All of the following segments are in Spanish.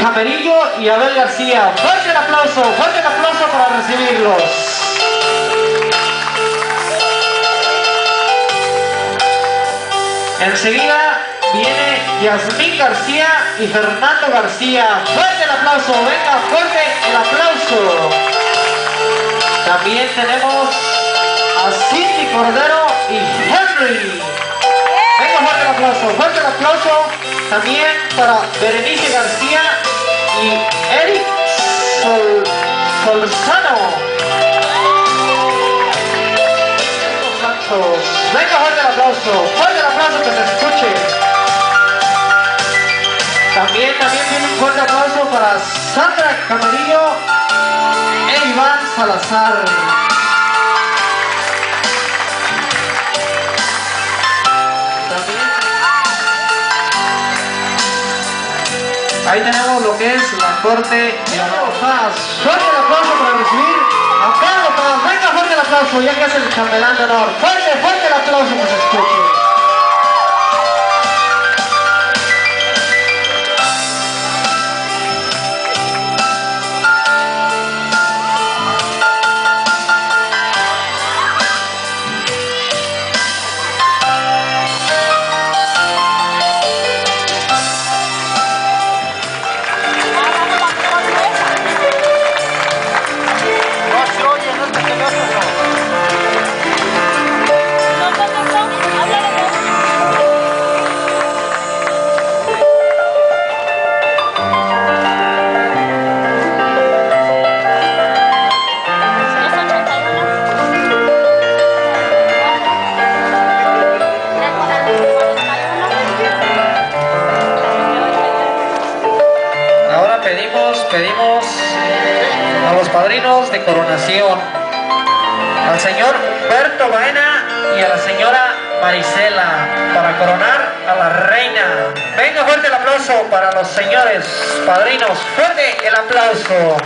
Camerillo y Abel García. Fuerte el aplauso, fuerte el aplauso para recibirlos. Enseguida viene Yasmín García y Fernando García. Fuerte el aplauso, venga, fuerte el aplauso. También tenemos a Cindy Cordero y Henry. Venga, fuerte el aplauso, fuerte el aplauso también para Berenice García y Eric Sol, Solzano. Venga, fuerte el aplauso, fuerte el aplauso que se escuche. También, también viene un fuerte aplauso para Sandra Camarillo e Iván Salazar. Ahí tenemos lo que es la corte de honor. Fuerte el aplauso para recibir a Carlos Paz. Venga, fuerte el aplauso, ya que es el chambelán de honor. Fuerte, fuerte padrinos de coronación, al señor Berto Baena y a la señora Marisela, para coronar a la reina. Venga, fuerte el aplauso para los señores padrinos, fuerte el aplauso.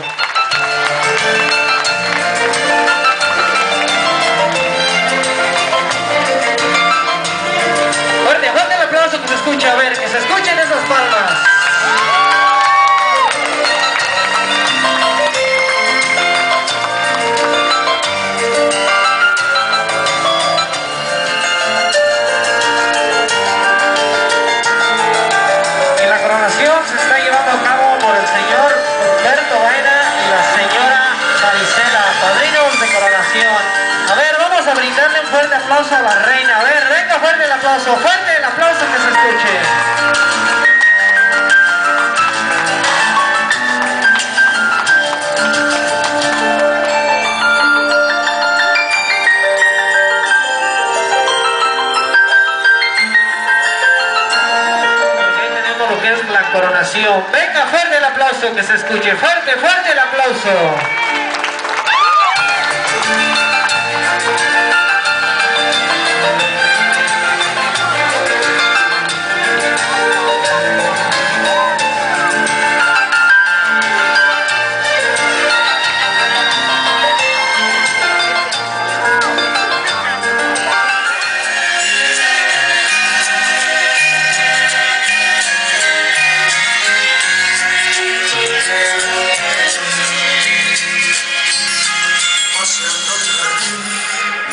A la reina. A ver, venga fuerte el aplauso, fuerte el aplauso que se escuche. Porque ahí tenemos lo que es la coronación. Venga, fuerte el aplauso que se escuche. Fuerte, fuerte el aplauso.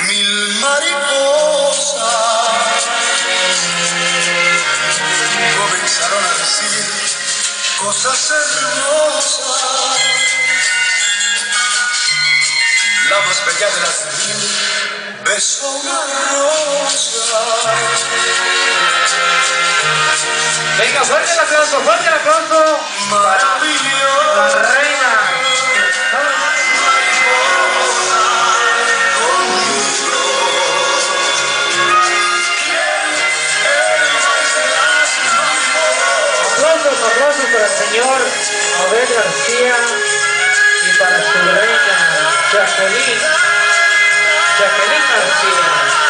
Mil mariposas comenzaron a decir cosas hermosas. La más bella de las mil besó una rosa. Venga, fuerte el aplauso, fuerte el aplauso. La Aplausos, aplausos para el señor Abel García y para su reina Jacqueline. Jacqueline García.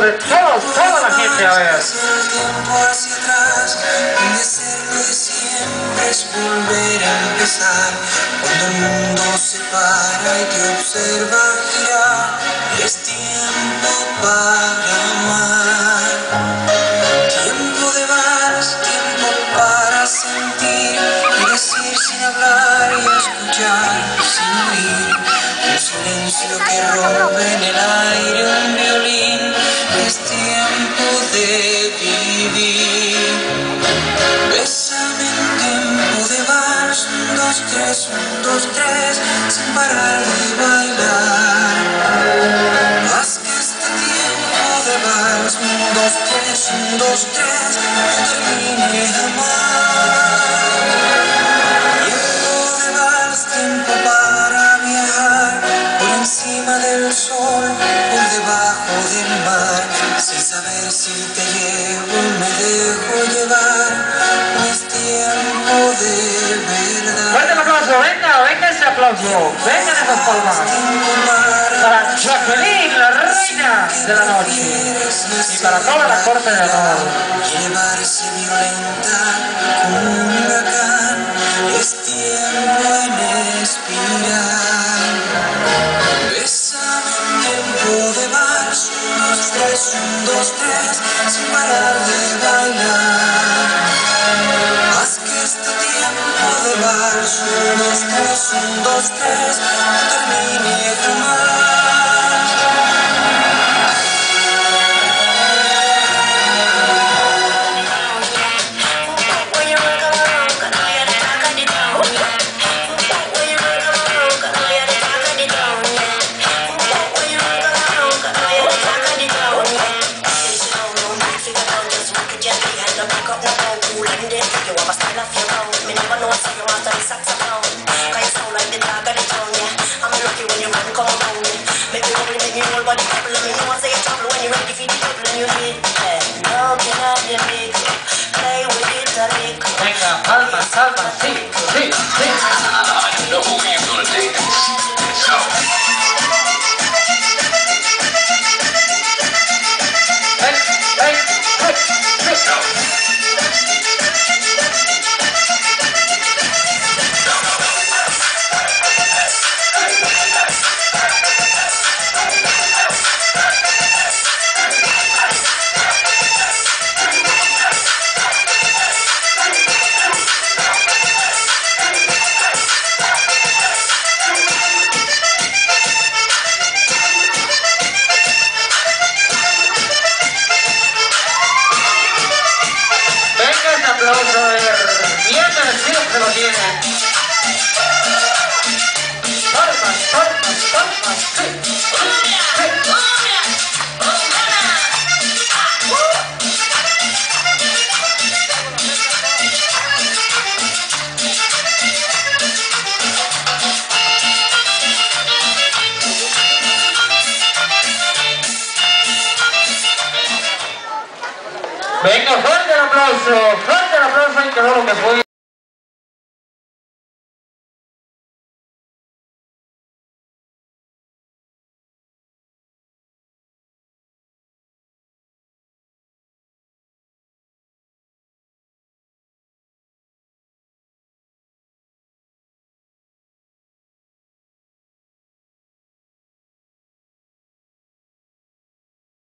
De todos, toda la gente, a ver. es volver a empezar. Cuando el mundo se para y te observa girar, es tiempo para amar. Tiempo de vals, tiempo para sentir y decir sin hablar y escuchar sin oír. Silencio que rompe en el aire un violín. Es tiempo de vivir. Bésame en tiempo de vals, un, dos, tres, un, dos, tres, sin parar de bailar. Haz que este tiempo de vals, un, dos, tres, un, dos, tres, no termine jamás. Del mar, sin saber si te llevo me dejo llevar. No es tiempo de verdad. Fuerte el aplauso, venga, venga ese aplauso, vengan esas palmas. Para Jacqueline, la reina de la noche. Y para toda la corte de honor. Llevarse violenta tiempo de vals, un, dos, tres, un, dos, tres, Your whole body popular and you won't say it's awful when you're ready for the and you need that. No, get be the mix. Play with it, that it. Venga, palma, salva, sí, sí, sí. Venga, fuerte el aplauso, fuerte el aplauso y que no lo que fue.